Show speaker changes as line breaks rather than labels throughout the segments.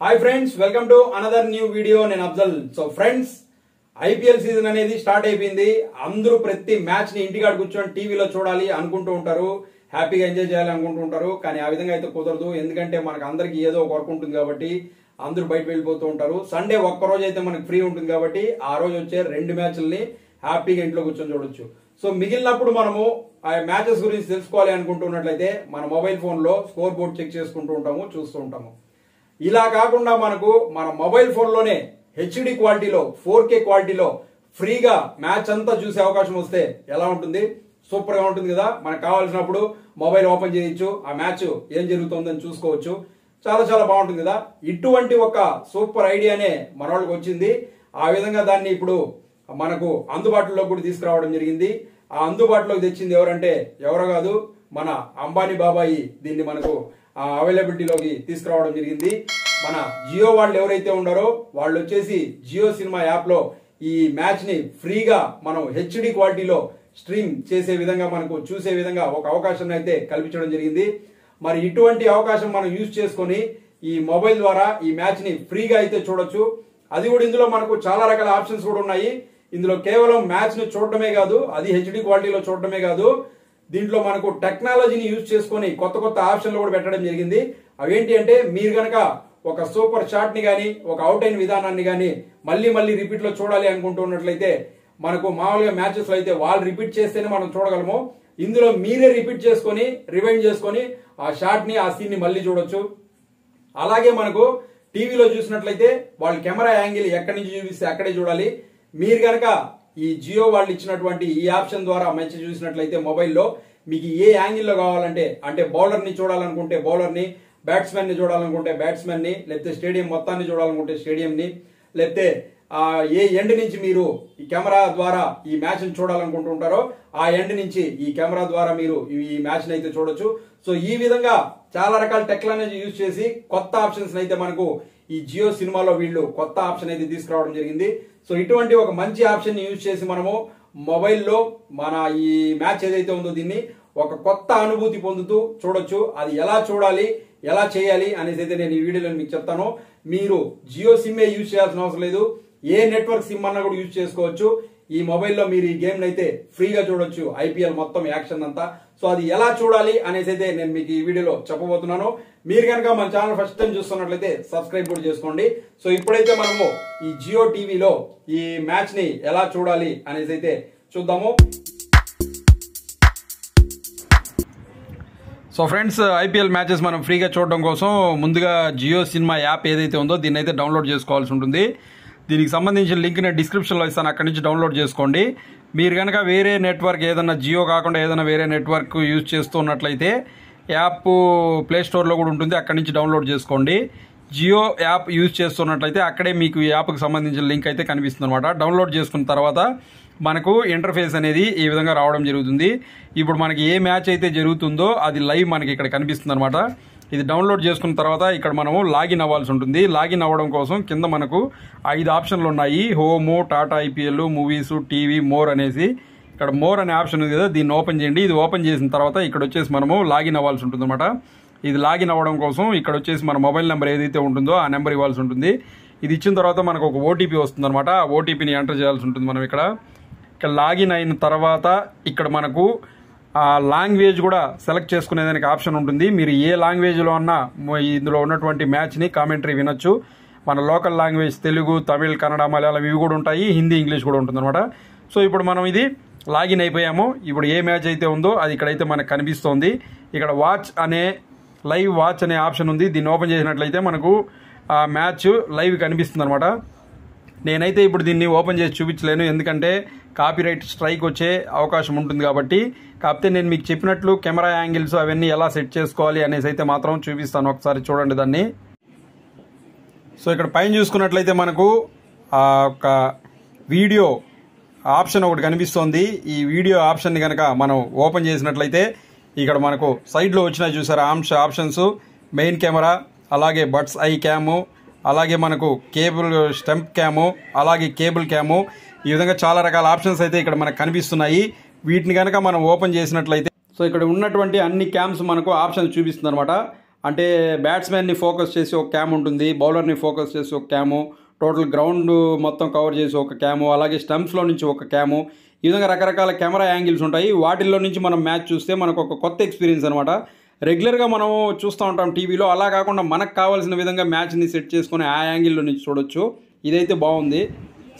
Hi friends welcome to another new video నేను Afzal. So friends IPL season అనేది start అయిపోయింది. అందరూ ప్రతి మ్యాచ్ని ఇంటికాడ కూర్చొని టీవీలో చూడాలి అనుకుంటూ ఉంటారు. హ్యాపీగా ఎంజాయ్ చేయాలి అనుకుంటూ ఉంటారు. కానీ ఆ విధంగా అయితే కుదరదు. ఎందుకంటే మనకు అందరికి ఏదో ఒక వర్క్ ఉంటుంది కాబట్టి అందరూ బయట వెళ్ళిపోతూ ఉంటారు. సండే ఒక్క రోజు అయితే మనకు ఫ్రీ ఉంటుంది కాబట్టి ఆ రోజు వచ్చే రెండు మ్యాచ్లని హ్యాపీగా ఇంట్లో కూర్చొని చూడొచ్చు. సో మిగిలినప్పుడు మనము ఆ మ్యాచెస్ గురించి తెలుసుకోవాలి అనుకుంటున్నట్లయితే మన మొబైల్ ఫోన్లో స్కోర్ బోర్డ్ చెక్ చేసుకుంటూ ఉంటాము చూస్తూ ఉంటాము. ఇలా కాకుండా మనకు మన మొబైల్ ఫోన్లోనే హెచ్డి క్వాలిటీలో ఫోర్ కే క్వాలిటీలో ఫ్రీగా మ్యాచ్ అంతా చూసే అవకాశం వస్తే ఎలా ఉంటుంది? సూపర్గా ఉంటుంది కదా? మనకు కావాల్సినప్పుడు మొబైల్ ఓపెన్ చేయొచ్చు ఆ మ్యాచ్ ఏం జరుగుతుందని చూసుకోవచ్చు. చాలా చాలా బాగుంటుంది కదా? ఇటువంటి ఒక సూపర్ ఐడియానే మన వచ్చింది. ఆ విధంగా దాన్ని ఇప్పుడు మనకు అందుబాటులో కూడా తీసుకురావడం జరిగింది. ఆ అందుబాటులోకి తెచ్చింది ఎవరంటే ఎవరో కాదు మన అంబానీ బాబాయి దీన్ని మనకు అవైలబిలిటీలోకి తీసుకురావడం జరిగింది. మన జియో వాళ్ళు ఎవరైతే ఉండారో వాళ్ళు వచ్చేసి జియో సినిమా యాప్లో ఈ మ్యాచ్ని ఫ్రీగా మనం హెచ్డి క్వాలిటీలో స్ట్రీమ్ చేసే విధంగా మనకు చూసే విధంగా ఒక అవకాశం అయితే కల్పించడం జరిగింది. మరి ఇటువంటి అవకాశం మనం యూజ్ చేసుకొని ఈ మొబైల్ ద్వారా ఈ మ్యాచ్ని ఫ్రీగా అయితే చూడొచ్చు. అది కూడా ఇందులో మనకు చాలా రకాల ఆప్షన్స్ కూడా ఉన్నాయి. ఇందులో కేవలం మ్యాచ్ను చూడటమే కాదు అది హెచ్డి క్వాలిటీలో చూడటమే కాదు. దీంట్లో మనకు టెక్నాలజీని యూజ్ చేసుకొని కొత్త కొత్త ఆప్షన్లు కూడా పెట్టడం జరిగింది. అవేంటి అంటే మీరు గనక ఒక సూపర్ షాట్ని ఒక అవుట్ అయిన విధానాన్ని కానీ మళ్ళీ మళ్ళీ రిపీట్లో చూడాలి అనుకుంటున్నట్లయితే మనకు మామూలుగా మ్యాచెస్లో అయితే వాళ్ళు రిపీట్ చేస్తేనే మనం చూడగలము. ఇందులో మీరే రిపీట్ చేసుకొని రివైండ్ చేసుకొని ఆ షాట్ని ఆ సీన్ని మళ్ళీ చూడొచ్చు. అలాగే మనకు టీవీలో చూసినట్లయితే వాళ్ళ కెమెరా యాంగిల్ ఎక్కడి నుంచి చూపిస్తే అక్కడే చూడాలి. మీరు కనుక ఈ జియో వాళ్ళు ఇచ్చినటువంటి ఈ ఆప్షన్ ద్వారా మంచి చూసినట్లయితే మొబైల్లో మీకు ఏ యాంగిల్లో కావాలంటే అంటే బౌలర్ని చూడాలనుకుంటే బౌలర్ని బ్యాట్స్మెన్ని చూడాలనుకుంటే బ్యాట్స్మెన్ని లేకపోతే స్టేడియం మొత్తాన్ని చూడాలనుకుంటే స్టేడియంని లేకపోతే ఏ ఎండ్ నుంచి మీరు ఈ కెమెరా ద్వారా ఈ మ్యాచ్ని చూడాలనుకుంటుంటారో ఆ ఎండ్ నుంచి ఈ కెమెరా ద్వారా మీరు ఈ మ్యాచ్ని అయితే చూడొచ్చు. సో ఈ విధంగా చాలా రకాల టెక్నాలజీ యూజ్ చేసి కొత్త ఆప్షన్స్ అయితే మనకు ఈ జియో సినిమాలో వీళ్ళు కొత్త ఆప్షన్ అయితే తీసుకురావడం జరిగింది. సో ఇటువంటి ఒక మంచి ఆప్షన్ యూజ్ చేసి మనము మొబైల్లో మన ఈ మ్యాచ్ ఏదైతే ఉందో దీన్ని ఒక కొత్త అనుభూతి పొందుతూ చూడొచ్చు. అది ఎలా చూడాలి ఎలా చేయాలి అనేసి అయితే నేను ఈ వీడియోలో మీకు చెప్తాను. మీరు జియో సిమ్ యూజ్ చేయాల్సిన అవసరం లేదు. ఏ నెట్వర్క్ సిమ్ అన్నా కూడా యూజ్ చేసుకోవచ్చు. ఈ మొబైల్లో మీరు ఈ గేమ్ అయితే ఫ్రీగా చూడొచ్చు. ఐపీఎల్ మొత్తం యాక్షన్ అంతా. సో అది ఎలా చూడాలి అనేసి అయితే నేను మీకు ఈ వీడియోలో చెప్పబోతున్నాను. మీరు కనుక మన ఛానల్ ఫస్ట్ టైం చూస్తున్నట్లయితే సబ్స్క్రైబ్ కూడా చేసుకోండి. సో ఇప్పుడైతే మనము ఈ జియో టీవీలో ఈ మ్యాచ్ని ఎలా చూడాలి అనేసి అయితే చూద్దాము. సో ఫ్రెండ్స్ ఐపీఎల్ మ్యాచెస్ మనం ఫ్రీగా చూడడం కోసం ముందుగా జియో సినిమా యాప్ ఏదైతే ఉందో దీన్ని అయితే డౌన్లోడ్ చేసుకోవాల్సి ఉంటుంది. దీనికి సంబంధించిన లింక్ నేను డిస్క్రిప్షన్లో ఇస్తాను. అక్కడి నుంచి డౌన్లోడ్ చేసుకోండి. మీరు కనుక వేరే నెట్వర్క్ ఏదైనా జియో కాకుండా ఏదైనా వేరే నెట్వర్క్ యూజ్ చేస్తున్నట్లయితే యాప్ ప్లే స్టోర్లో కూడా ఉంటుంది. అక్కడి నుంచి డౌన్లోడ్ చేసుకోండి. జియో యాప్ యూజ్ చేస్తున్నట్లయితే అక్కడే మీకు ఈ యాప్కి సంబంధించిన లింక్ అయితే కనిపిస్తుంది అనమాట డౌన్లోడ్ చేసుకున్న తర్వాత మనకు ఇంటర్ఫేస్ అనేది ఈ విధంగా రావడం జరుగుతుంది. ఇప్పుడు మనకి ఏ మ్యాచ్ అయితే జరుగుతుందో అది లైవ్ మనకి ఇక్కడ కనిపిస్తుంది అనమాట ఇది డౌన్లోడ్ చేసుకున్న తర్వాత ఇక్కడ మనము లాగిన్ అవ్వాల్సి ఉంటుంది. లాగిన్ అవ్వడం కోసం కింద మనకు ఐదు ఆప్షన్లు ఉన్నాయి. Home Tata IPL movies TV more అనేసి. ఇక్కడ మోర్ అనే ఆప్షన్ ఉంది కదా దీన్ని ఓపెన్ చేయండి. ఇది ఓపెన్ చేసిన తర్వాత ఇక్కడ వచ్చేసి మనము లాగిన్ అవ్వాల్సి ఉంటుంది ఇది లాగిన్ అవ్వడం కోసం ఇక్కడ వచ్చేసి మన మొబైల్ నెంబర్ ఏదైతే ఉంటుందో ఆ నెంబర్ ఇవ్వాల్సి ఉంటుంది. ఇది ఇచ్చిన తర్వాత మనకు ఒక ఓటీపీ వస్తుంది అనమాట ఆ ఓటీపీని ఎంటర్ చేయాల్సి ఉంటుంది మనం ఇక్కడ. ఇక్కడ లాగిన్ అయిన తర్వాత ఇక్కడ మనకు ఆ లాంగ్వేజ్ కూడా సెలెక్ట్ చేసుకునేదానికి ఆప్షన్ ఉంటుంది. మీరు ఏ లాంగ్వేజ్లో అన్నా ఇందులో ఉన్నటువంటి మ్యాచ్ని కామెంటరీ వినొచ్చు. మన లోకల్ లాంగ్వేజ్ తెలుగు తమిళ్ కన్నడ మలయాళం ఇవి కూడా ఉంటాయి. హిందీ ఇంగ్లీష్ కూడా ఉంటుంది అనమాట సో ఇప్పుడు మనం ఇది లాగిన్ అయిపోయాము. ఇప్పుడు ఏ మ్యాచ్ అయితే ఉందో అది ఇక్కడైతే మనకు కనిపిస్తోంది. ఇక్కడ వాచ్ అనే లైవ్ వాచ్ అనే ఆప్షన్ ఉంది. దీన్ని ఓపెన్ చేసినట్లయితే మనకు ఆ మ్యాచ్ లైవ్ కనిపిస్తుంది అనమాట నేనైతే ఇప్పుడు దీన్ని ఓపెన్ చేసి చూపించలేను. ఎందుకంటే కాపీరైట్ స్ట్రైక్ వచ్చే అవకాశం ఉంటుంది కాబట్టి కాకపోతే నేను మీకు చెప్పినట్లు కెమెరా యాంగిల్స్ అవన్నీ ఎలా సెట్ చేసుకోవాలి అనేసి అయితే మాత్రం చూపిస్తాను. ఒకసారి చూడండి దాన్ని. సో ఇక్కడ పైన చూసుకున్నట్లయితే మనకు ఆ ఒక వీడియో ఆప్షన్ ఒకటి కనిపిస్తోంది. ఈ వీడియో ఆప్షన్ని కనుక మనం ఓపెన్ చేసినట్లయితే ఇక్కడ మనకు సైడ్లో వచ్చిన చూసారా ఆంశ ఆప్షన్స్. మెయిన్ కెమెరా అలాగే బడ్స్ ఐ క్యాము అలాగే మనకు కేబుల్ స్టెంప్ క్యాము అలాగే కేబుల్ క్యాము. ఈ విధంగా చాలా రకాల ఆప్షన్స్ అయితే ఇక్కడ మనకు కనిపిస్తున్నాయి. వీటిని కనుక మనం ఓపెన్ చేసినట్లయితే సో ఇక్కడ ఉన్నటువంటి అన్ని క్యామ్స్ మనకు ఆప్షన్ చూపిస్తుంది అనమాట అంటే బ్యాట్స్మెన్ని ఫోకస్ చేసి ఒక క్యామ్ ఉంటుంది బౌలర్ని ఫోకస్ చేసి ఒక క్యాము టోటల్ గ్రౌండ్ మొత్తం కవర్ చేసి ఒక క్యాము అలాగే స్టంప్స్లో నుంచి ఒక క్యాము. ఈ విధంగా రకరకాల కెమెరా యాంగిల్స్ ఉంటాయి. వాటిల్లో నుంచి మనం మ్యాచ్ చూస్తే మనకు ఒక కొత్త ఎక్స్పీరియన్స్ అనమాట రెగ్యులర్గా మనం చూస్తూ ఉంటాం టీవీలో. అలా కాకుండా మనకు కావాల్సిన విధంగా మ్యాచ్ని సెట్ చేసుకొని ఆ యాంగిల్లో నుంచి చూడొచ్చు. ఇదైతే బాగుంది.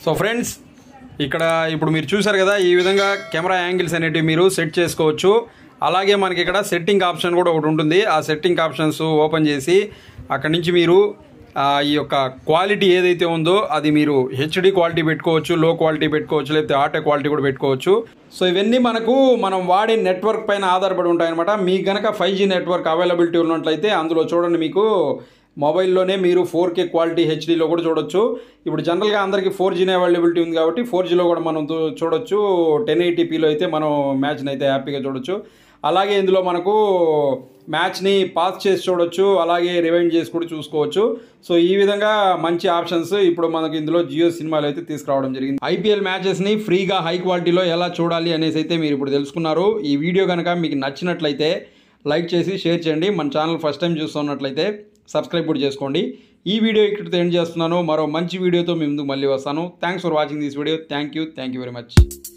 సో ఫ్రెండ్స్ ఇక్కడ ఇప్పుడు మీరు చూసారు కదా ఈ విధంగా కెమెరా యాంగిల్స్ అనేటివి మీరు సెట్ చేసుకోవచ్చు. అలాగే మనకి ఇక్కడ సెట్టింగ్ ఆప్షన్ కూడా ఒకటి ఉంటుంది. ఆ సెట్టింగ్ ఆప్షన్స్ ఓపెన్ చేసి అక్కడి నుంచి మీరు ఈ యొక్క క్వాలిటీ ఏదైతే ఉందో అది మీరు హెచ్డి క్వాలిటీ పెట్టుకోవచ్చు లో క్వాలిటీ పెట్టుకోవచ్చు లేకపోతే ఆటో క్వాలిటీ కూడా పెట్టుకోవచ్చు. సో ఇవన్నీ మనకు మనం వాడే నెట్వర్క్ పైన ఆధారపడి ఉంటాయన్నమాట. మీకు కనుక ఫైవ్ జీ నెట్వర్క్ అవైలబిలిటీ ఉన్నట్లయితే అందులో చూడండి మీకు మొబైల్లోనే మీరు ఫోర్ కే క్వాలిటీ హెచ్డీలో కూడా చూడొచ్చు. ఇప్పుడు జనరల్గా అందరికీ ఫోర్ జీనే అవైలబిలిటీ ఉంది కాబట్టి ఫోర్ జీలో కూడా మనం చూడొచ్చు. టెన్ ఎయిటీపీలో అయితే మనం మ్యాచ్ని అయితే హ్యాపీగా చూడొచ్చు. అలాగే ఇందులో మనకు మ్యాచ్ని పాస్ చేసి చూడొచ్చు అలాగే రివైండ్ చేసి కూడా చూసుకోవచ్చు. సో ఈ విధంగా మంచి ఆప్షన్స్ ఇప్పుడు మనకు ఇందులో జియో సినిమాలు అయితే తీసుకురావడం జరిగింది. ఐపీఎల్ మ్యాచెస్ని ఫ్రీగా హై క్వాలిటీలో ఎలా చూడాలి అనేసి అయితే మీరు ఇప్పుడు తెలుసుకున్నారు. ఈ వీడియో కనుక మీకు నచ్చినట్లయితే లైక్ చేసి షేర్ చేయండి. మన ఛానల్ ఫస్ట్ టైం చూస్తున్నట్లయితే సబ్స్క్రైబ్ కూడా చేసుకోండి. ఈ వీడియో ఇక్కడితో ఎండ్ చేస్తున్నాను. మరో మంచి వీడియోతో మీ ముందుకు మళ్ళీ వస్తాను. Thanks for watching this video thank you thank you very much